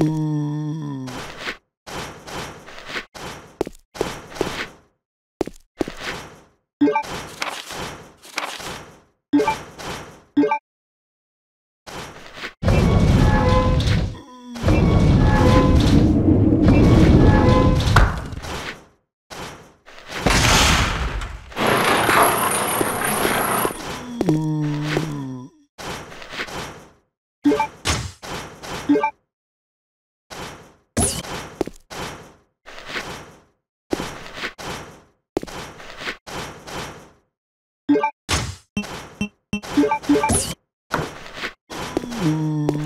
Yeah. Mm. 음...